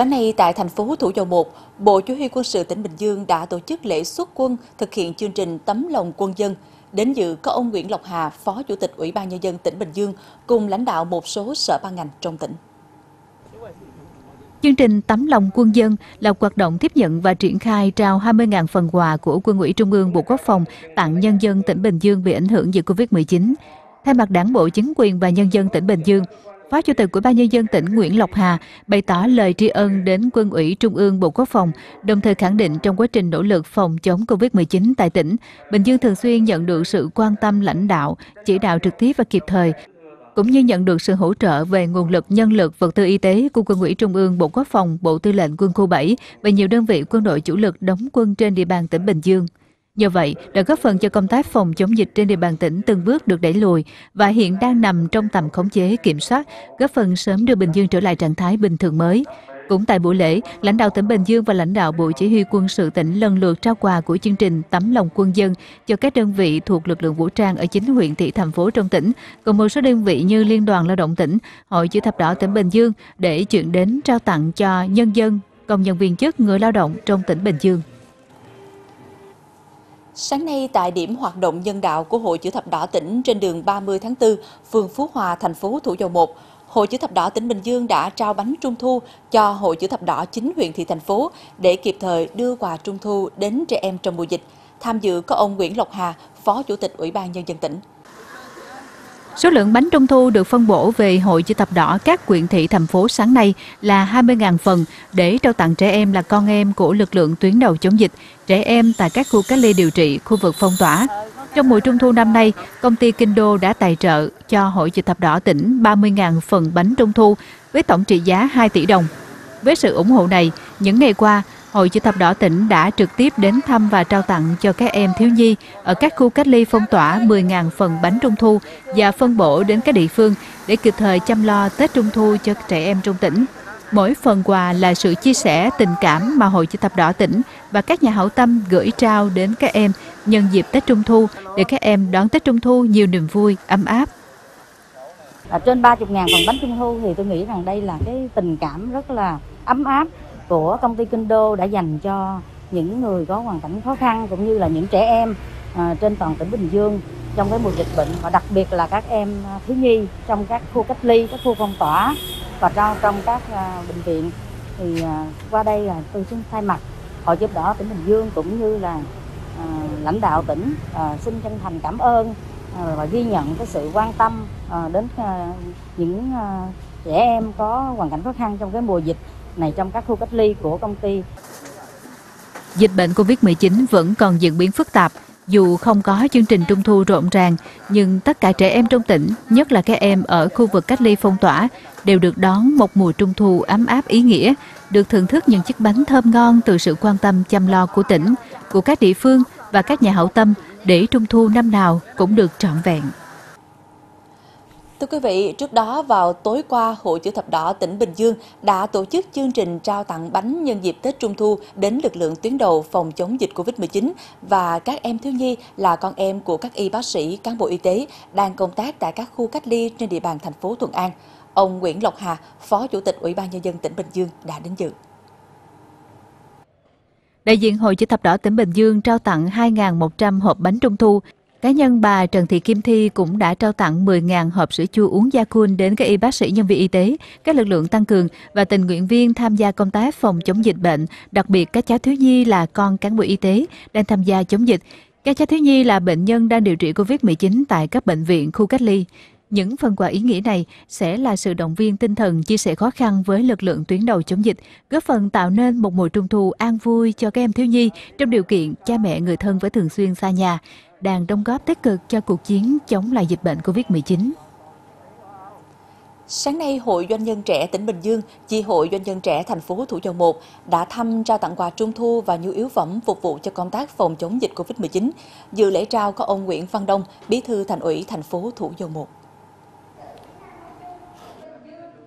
Sáng nay tại thành phố Thủ Dầu Một, Bộ Chỉ huy quân sự tỉnh Bình Dương đã tổ chức lễ xuất quân thực hiện chương trình Tấm lòng quân dân. Đến dự có ông Nguyễn Lộc Hà, Phó Chủ tịch Ủy ban Nhân dân tỉnh Bình Dương cùng lãnh đạo một số sở ban ngành trong tỉnh. Chương trình Tấm lòng quân dân là hoạt động tiếp nhận và triển khai trao 20.000 phần quà của Quân ủy Trung ương Bộ Quốc phòng tặng nhân dân tỉnh Bình Dương bị ảnh hưởng dịch Covid-19. Thay mặt Đảng bộ, chính quyền và nhân dân tỉnh Bình Dương, Phó Chủ tịch Ủy ban nhân dân tỉnh Nguyễn Lộc Hà bày tỏ lời tri ân đến Quân ủy Trung ương Bộ Quốc phòng, đồng thời khẳng định trong quá trình nỗ lực phòng chống Covid-19 tại tỉnh, Bình Dương thường xuyên nhận được sự quan tâm lãnh đạo, chỉ đạo trực tiếp và kịp thời, cũng như nhận được sự hỗ trợ về nguồn lực, nhân lực, vật tư y tế của Quân ủy Trung ương, Bộ Quốc phòng, Bộ Tư lệnh Quân khu 7 và nhiều đơn vị quân đội chủ lực đóng quân trên địa bàn tỉnh Bình Dương. Nhờ vậy, đã góp phần cho công tác phòng chống dịch trên địa bàn tỉnh từng bước được đẩy lùi và hiện đang nằm trong tầm khống chế kiểm soát, góp phần sớm đưa Bình Dương trở lại trạng thái bình thường mới. Cũng tại buổi lễ, lãnh đạo tỉnh Bình Dương và lãnh đạo Bộ Chỉ huy quân sự tỉnh lần lượt trao quà của chương trình Tấm lòng quân dân cho các đơn vị thuộc lực lượng vũ trang ở chính huyện thị thành phố trong tỉnh, cùng một số đơn vị như Liên đoàn Lao động tỉnh, Hội Chữ thập đỏ tỉnh Bình Dương để chuyển đến trao tặng cho nhân dân, công nhân viên chức, người lao động trong tỉnh Bình Dương. Sáng nay tại điểm hoạt động nhân đạo của Hội Chữ thập đỏ tỉnh trên đường 30 tháng 4, phường Phú Hòa, thành phố Thủ Dầu Một, Hội Chữ thập đỏ tỉnh Bình Dương đã trao bánh trung thu cho Hội Chữ thập đỏ chính huyện thị thành phố để kịp thời đưa quà trung thu đến trẻ em trong mùa dịch. Tham dự có ông Nguyễn Lộc Hà, Phó Chủ tịch Ủy ban Nhân dân tỉnh. Số lượng bánh trung thu được phân bổ về Hội Chữ thập đỏ các quyện thị thành phố sáng nay là 20.000 phần để trao tặng trẻ em là con em của lực lượng tuyến đầu chống dịch, trẻ em tại các khu cách ly điều trị, khu vực phong tỏa. Trong mùa trung thu năm nay, công ty Kinh Đô đã tài trợ cho Hội Chữ thập đỏ tỉnh 30.000 phần bánh trung thu với tổng trị giá 2 tỷ đồng. Với sự ủng hộ này, những ngày qua, Hội Chữ thập đỏ tỉnh đã trực tiếp đến thăm và trao tặng cho các em thiếu nhi ở các khu cách ly phong tỏa 10.000 phần bánh trung thu và phân bổ đến các địa phương để kịp thời chăm lo Tết Trung thu cho trẻ em trong tỉnh. Mỗi phần quà là sự chia sẻ tình cảm mà Hội Chữ thập đỏ tỉnh và các nhà hảo tâm gửi trao đến các em nhân dịp Tết Trung thu để các em đón Tết Trung thu nhiều niềm vui, ấm áp. Ở trên 30.000 phần bánh trung thu thì tôi nghĩ rằng đây là cái tình cảm rất là ấm áp của công ty Kinh Đô đã dành cho những người có hoàn cảnh khó khăn cũng như là những trẻ em à, trên toàn tỉnh Bình Dương trong cái mùa dịch bệnh. Và đặc biệt là các em thiếu nhi trong các khu cách ly, các khu phong tỏa và trong trong các à, bệnh viện. Thì à, qua đây là tôi xin thay mặt Hội chữ đỏ tỉnh Bình Dương cũng như là à, lãnh đạo tỉnh à, xin chân thành cảm ơn à, và ghi nhận cái sự quan tâm à, đến à, những à, trẻ em có hoàn cảnh khó khăn trong cái mùa dịch này trong các khu cách ly của công ty. Dịch bệnh Covid-19 vẫn còn diễn biến phức tạp. Dù không có chương trình trung thu rộn ràng, nhưng tất cả trẻ em trong tỉnh, nhất là các em ở khu vực cách ly phong tỏa, đều được đón một mùa trung thu ấm áp ý nghĩa, được thưởng thức những chiếc bánh thơm ngon từ sự quan tâm chăm lo của tỉnh, của các địa phương và các nhà hảo tâm để trung thu năm nào cũng được trọn vẹn. Thưa quý vị, trước đó vào tối qua, Hội Chữ thập đỏ tỉnh Bình Dương đã tổ chức chương trình trao tặng bánh nhân dịp Tết Trung thu đến lực lượng tuyến đầu phòng chống dịch COVID-19 và các em thiếu nhi là con em của các y bác sĩ, cán bộ y tế đang công tác tại các khu cách ly trên địa bàn thành phố Thuận An. Ông Nguyễn Lộc Hà, Phó Chủ tịch Ủy ban Nhân dân tỉnh Bình Dương đã đến dự. Đại diện Hội Chữ thập đỏ tỉnh Bình Dương trao tặng 2.100 hộp bánh trung thu Cá nhân bà Trần Thị Kim Thi cũng đã trao tặng 10.000 hộp sữa chua uống Yakun đến các y bác sĩ, nhân viên y tế, các lực lượng tăng cường và tình nguyện viên tham gia công tác phòng chống dịch bệnh, đặc biệt các cháu thiếu nhi là con cán bộ y tế đang tham gia chống dịch. Các cháu thiếu nhi là bệnh nhân đang điều trị COVID-19 tại các bệnh viện, khu cách ly. Những phần quà ý nghĩa này sẽ là sự động viên tinh thần chia sẻ khó khăn với lực lượng tuyến đầu chống dịch, góp phần tạo nên một mùa trung thu an vui cho các em thiếu nhi trong điều kiện cha mẹ người thân vẫn thường xuyên xa nhà đang đóng góp tích cực cho cuộc chiến chống lại dịch bệnh COVID-19. Sáng nay, Hội Doanh nhân trẻ tỉnh Bình Dương, chi hội Doanh nhân trẻ thành phố Thủ Dầu Một đã thăm trao tặng quà trung thu và nhu yếu phẩm phục vụ cho công tác phòng chống dịch COVID-19. Dự lễ trao có ông Nguyễn Văn Đông, Bí thư Thành ủy thành phố Thủ Dầu Một.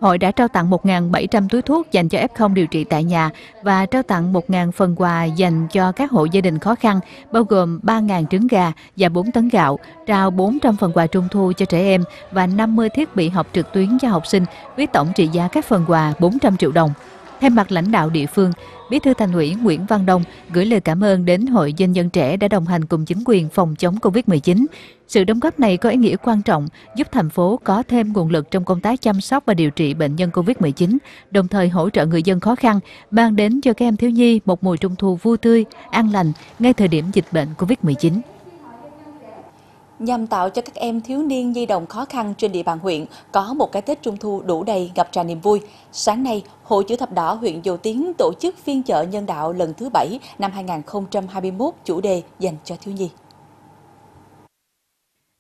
Hội đã trao tặng 1.700 túi thuốc dành cho F0 điều trị tại nhà và trao tặng 1.000 phần quà dành cho các hộ gia đình khó khăn, bao gồm 3.000 trứng gà và 4 tấn gạo, trao 400 phần quà trung thu cho trẻ em và 50 thiết bị học trực tuyến cho học sinh với tổng trị giá các phần quà 400 triệu đồng. Thay mặt lãnh đạo địa phương, Bí thư Thành ủy Nguyễn Văn Đông gửi lời cảm ơn đến Hội Doanh nhân trẻ đã đồng hành cùng chính quyền phòng chống Covid-19. Sự đóng góp này có ý nghĩa quan trọng, giúp thành phố có thêm nguồn lực trong công tác chăm sóc và điều trị bệnh nhân Covid-19, đồng thời hỗ trợ người dân khó khăn, mang đến cho các em thiếu nhi một mùa trung thu vui tươi, an lành ngay thời điểm dịch bệnh Covid-19 nhằm tạo cho các em thiếu niên di động khó khăn trên địa bàn huyện có một cái Tết Trung thu đủ đầy ngập tràn niềm vui. Sáng nay, Hội chữ thập đỏ huyện Dầu Tiến tổ chức phiên chợ nhân đạo lần thứ 7 năm 2021 chủ đề dành cho thiếu nhi.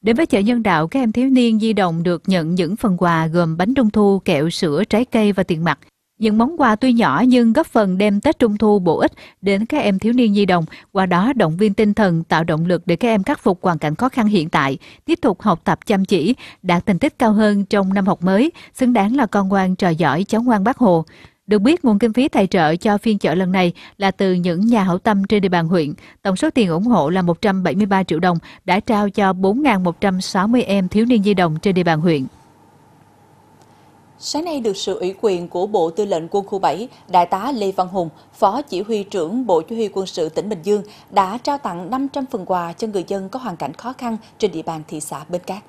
Đến với chợ nhân đạo, các em thiếu niên di động được nhận những phần quà gồm bánh trung thu, kẹo, sữa, trái cây và tiền mặt. Những món quà tuy nhỏ nhưng góp phần đem Tết Trung Thu bổ ích đến các em thiếu niên nhi đồng, qua đó động viên tinh thần tạo động lực để các em khắc phục hoàn cảnh khó khăn hiện tại, tiếp tục học tập chăm chỉ, đạt thành tích cao hơn trong năm học mới, xứng đáng là con ngoan trò giỏi cháu ngoan bác Hồ. Được biết, nguồn kinh phí tài trợ cho phiên chợ lần này là từ những nhà hảo tâm trên địa bàn huyện. Tổng số tiền ủng hộ là 173 triệu đồng, đã trao cho 4.160 em thiếu niên di đồng trên địa bàn huyện. Sáng nay được sự ủy quyền của Bộ Tư lệnh Quân khu 7, Đại tá Lê Văn Hùng, Phó Chỉ huy trưởng Bộ Chỉ huy Quân sự tỉnh Bình Dương đã trao tặng 500 phần quà cho người dân có hoàn cảnh khó khăn trên địa bàn thị xã Bến Cát.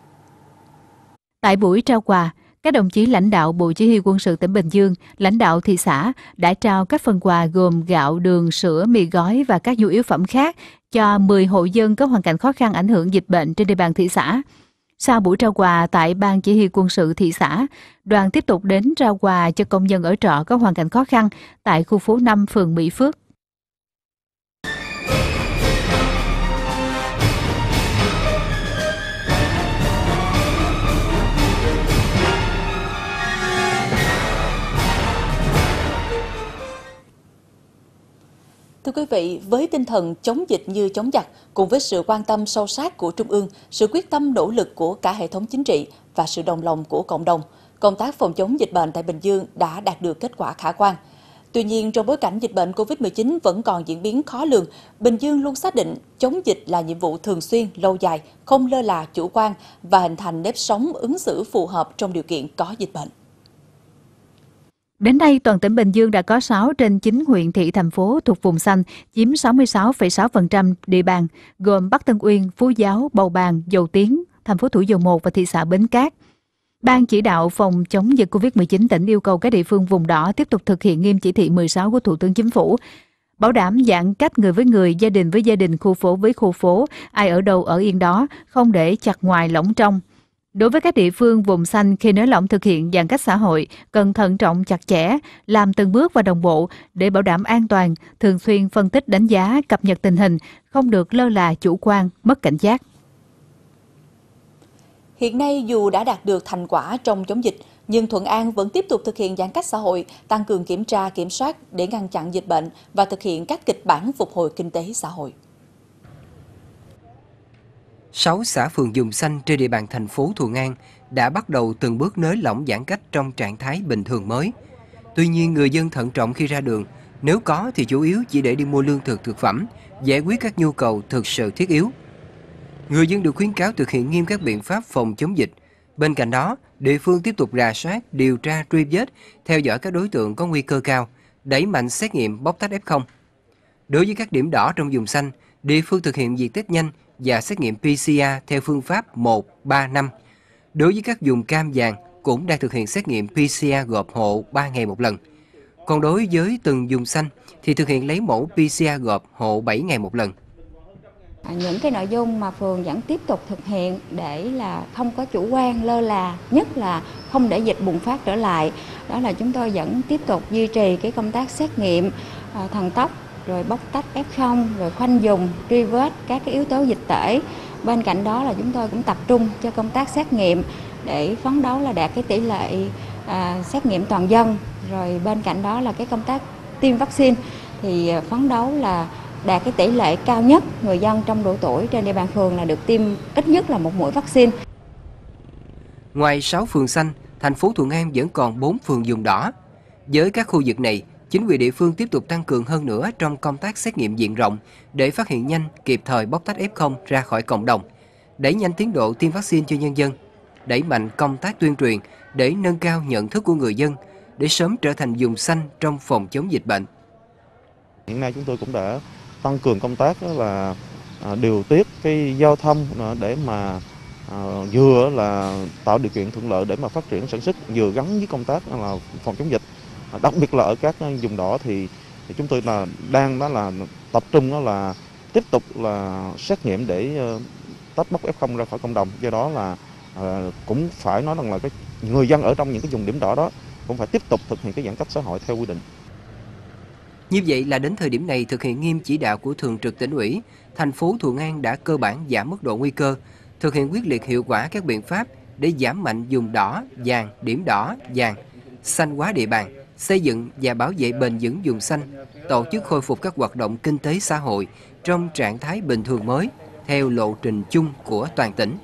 Tại buổi trao quà, các đồng chí lãnh đạo Bộ Chỉ huy Quân sự tỉnh Bình Dương, lãnh đạo thị xã đã trao các phần quà gồm gạo, đường, sữa, mì gói và các nhu yếu phẩm khác cho 10 hộ dân có hoàn cảnh khó khăn ảnh hưởng dịch bệnh trên địa bàn thị xã. Sau buổi trao quà tại Ban Chỉ huy quân sự thị xã, đoàn tiếp tục đến trao quà cho công nhân ở trọ có hoàn cảnh khó khăn tại khu phố 5 phường Mỹ Phước. Thưa quý vị, với tinh thần chống dịch như chống giặc, cùng với sự quan tâm sâu sát của Trung ương, sự quyết tâm nỗ lực của cả hệ thống chính trị và sự đồng lòng của cộng đồng, công tác phòng chống dịch bệnh tại Bình Dương đã đạt được kết quả khả quan. Tuy nhiên, trong bối cảnh dịch bệnh COVID-19 vẫn còn diễn biến khó lường, Bình Dương luôn xác định chống dịch là nhiệm vụ thường xuyên, lâu dài, không lơ là chủ quan và hình thành nếp sống ứng xử phù hợp trong điều kiện có dịch bệnh. Đến nay, toàn tỉnh Bình Dương đã có 6 trên 9 huyện thị thành phố thuộc vùng xanh, chiếm 66,6% địa bàn, gồm Bắc Tân Uyên, Phú Giáo, Bầu Bàng, Dầu Tiến, thành phố Thủ Dầu Một và thị xã Bến Cát. Ban chỉ đạo phòng chống dịch COVID-19 tỉnh yêu cầu các địa phương vùng đỏ tiếp tục thực hiện nghiêm chỉ thị 16 của Thủ tướng Chính phủ, bảo đảm giãn cách người với người, gia đình với gia đình, khu phố với khu phố, ai ở đâu ở yên đó, không để chặt ngoài lỏng trong – Đối với các địa phương vùng xanh khi nới lỏng thực hiện giãn cách xã hội, cần thận trọng chặt chẽ, làm từng bước và đồng bộ để bảo đảm an toàn, thường xuyên phân tích đánh giá, cập nhật tình hình, không được lơ là chủ quan, mất cảnh giác. Hiện nay dù đã đạt được thành quả trong chống dịch, nhưng Thuận An vẫn tiếp tục thực hiện giãn cách xã hội, tăng cường kiểm tra, kiểm soát để ngăn chặn dịch bệnh và thực hiện các kịch bản phục hồi kinh tế xã hội. 6 xã phường dùng xanh trên địa bàn thành phố Thuận An đã bắt đầu từng bước nới lỏng giãn cách trong trạng thái bình thường mới. Tuy nhiên, người dân thận trọng khi ra đường, nếu có thì chủ yếu chỉ để đi mua lương thực thực phẩm, giải quyết các nhu cầu thực sự thiết yếu. Người dân được khuyến cáo thực hiện nghiêm các biện pháp phòng chống dịch. Bên cạnh đó, địa phương tiếp tục rà soát, điều tra, truy vết, theo dõi các đối tượng có nguy cơ cao, đẩy mạnh xét nghiệm bóc tách F0. Đối với các điểm đỏ trong vùng xanh, địa phương thực hiện việc test nhanh, và xét nghiệm PCR theo phương pháp 1, 3, 5. Đối với các vùng cam vàng cũng đang thực hiện xét nghiệm PCR gộp hộ 3 ngày một lần. Còn đối với từng vùng xanh thì thực hiện lấy mẫu PCR gộp hộ 7 ngày một lần. À, những cái nội dung mà phường vẫn tiếp tục thực hiện để là không có chủ quan lơ là, nhất là không để dịch bùng phát trở lại. Đó là chúng tôi vẫn tiếp tục duy trì cái công tác xét nghiệm à, thần tốc rồi bóc tách F0, rồi khoanh dùng, truy vết các cái yếu tố dịch tễ. Bên cạnh đó là chúng tôi cũng tập trung cho công tác xét nghiệm để phấn đấu là đạt cái tỷ lệ à, xét nghiệm toàn dân. Rồi bên cạnh đó là cái công tác tiêm vaccine thì à, phấn đấu là đạt cái tỷ lệ cao nhất người dân trong độ tuổi trên địa bàn phường là được tiêm ít nhất là một mũi vaccine. Ngoài 6 phường xanh, thành phố Thuận An vẫn còn 4 phường dùng đỏ. Với các khu vực này, chính quyền địa phương tiếp tục tăng cường hơn nữa trong công tác xét nghiệm diện rộng để phát hiện nhanh, kịp thời bóc tách F0 ra khỏi cộng đồng, đẩy nhanh tiến độ tiêm vaccine cho nhân dân, đẩy mạnh công tác tuyên truyền để nâng cao nhận thức của người dân, để sớm trở thành vùng xanh trong phòng chống dịch bệnh. Hiện nay chúng tôi cũng đã tăng cường công tác là à, điều tiết cái giao thông để mà à, vừa là tạo điều kiện thuận lợi để mà phát triển sản xuất vừa gắn với công tác là phòng chống dịch đặc biệt là ở các vùng đỏ thì, thì chúng tôi là đang đó là tập trung đó là tiếp tục là xét nghiệm để ờ, tách bóc f0 ra khỏi cộng đồng. Do đó là à, cũng phải nói rằng là cái người dân ở trong những cái vùng điểm đỏ đó cũng phải tiếp tục thực hiện cái giãn cách xã hội theo quy định. Như vậy là đến thời điểm này thực hiện nghiêm chỉ đạo của Thường trực tỉnh ủy, thành phố Thuận An đã cơ bản giảm mức độ nguy cơ, thực hiện quyết liệt hiệu quả các biện pháp để giảm mạnh dùng đỏ, vàng, điểm đỏ, vàng, xanh hóa địa bàn, xây dựng và bảo vệ bền vững vùng xanh, tổ chức khôi phục các hoạt động kinh tế xã hội trong trạng thái bình thường mới theo lộ trình chung của toàn tỉnh.